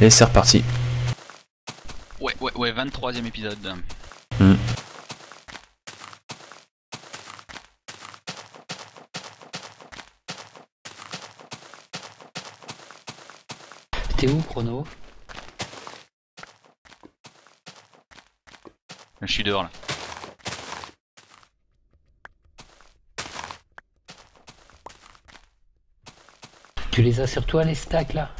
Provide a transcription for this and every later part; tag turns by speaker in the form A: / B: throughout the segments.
A: Et c'est reparti.
B: Ouais, ouais, ouais, 23ème épisode.
A: Hmm.
C: T'es où, Chrono?
B: Je suis dehors là.
C: Tu les as sur toi, les stacks, là?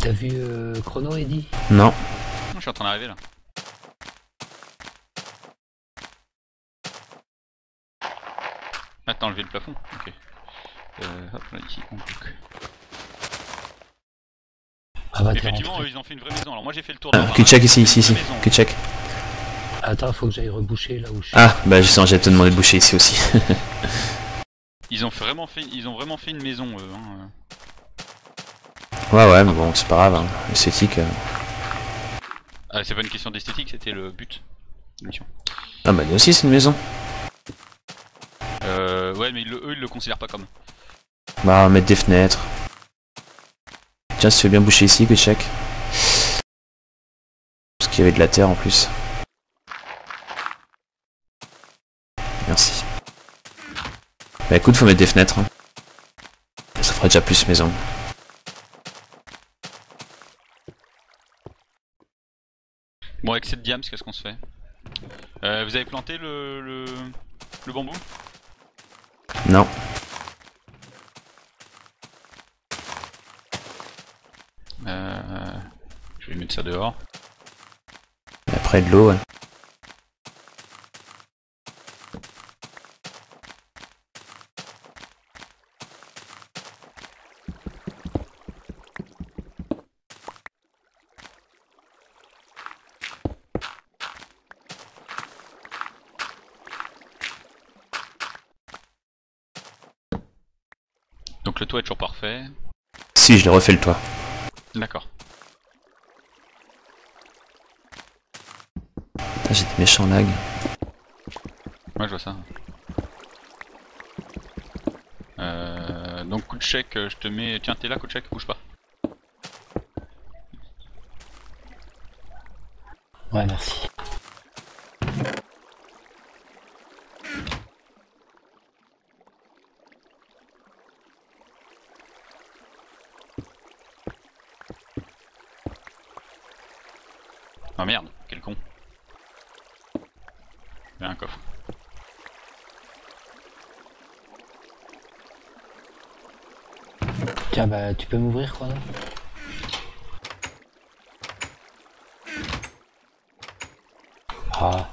C: T'as vu euh, Chrono, Eddy
A: Non.
B: Je suis en train d'arriver là. Attends, enlever le plafond. Ok. Euh, hop là, ici, on bloque.
C: Ah bah
B: Effectivement, eux, ils ont fait une vraie maison. Alors moi j'ai fait le tour de
A: Ah,
B: la
A: que check ici, ici, ici. Que check.
C: Attends, faut que j'aille reboucher là où je suis.
A: Ah, bah justement, j'allais te demander de boucher ici aussi.
B: Ils ont vraiment fait, ils ont vraiment fait une maison eux. Hein.
A: Ouais, ouais, mais bon, c'est pas grave. Hein. Esthétique. euh.
B: Ah, c'est pas une question d'esthétique, c'était le but. mission.
A: Ah, bah lui aussi, c'est une maison.
B: Euh, ouais, mais le- eux ils le considèrent pas comme.
A: Bah, mettre des fenêtres. Tiens, si tu veux bien boucher ici, que check. Parce qu'il y avait de la terre en plus. Merci. Bah écoute, faut mettre des fenêtres. hein. Ça ferait déjà plus maison.
B: Bon, avec cette diams, qu'est-ce qu'on se fait euh, Vous avez planté le, le, le bambou
A: Non.
B: euh, Je vais mettre ça dehors.
A: Après de l'eau, ouais.
B: Donc le toit est toujours parfait.
A: Si, je l'ai refait le toit.
B: D'accord.
A: J'ai des méchants lag.
B: Moi je vois ça. Euh, donc coup de chèque, euh, je te mets. Tiens, t'es là, coup de chèque, bouge pas.
C: Ouais, merci.
B: Ah merde, quel con. Il y a un coffre.
C: Tiens, bah tu peux m'ouvrir, Chrono Ah.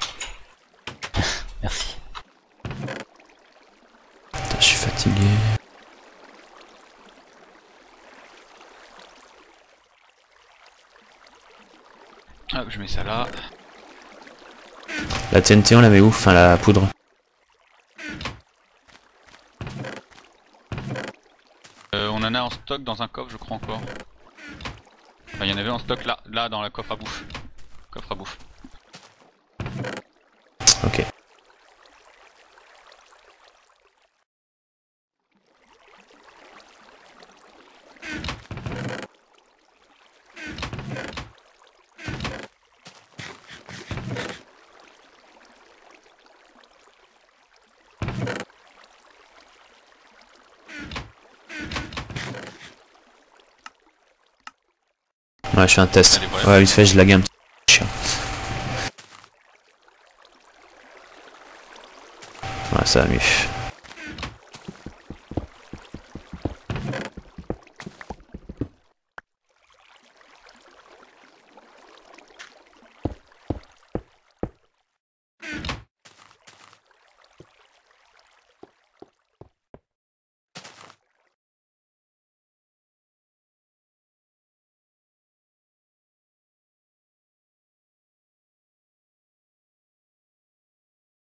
B: Hop, je mets ça là.
A: La TNT, on la met où Enfin, la poudre.
B: Euh, on en a en stock dans un coffre, je crois encore. Enfin, il y en avait en stock là, là dans la coffre à bouffe. Coffre à bouffe.
A: Ok. Ouais, je fais un test. Ouais, vite fait, je lag un petit. Chiant. Ouais, ça va mieux.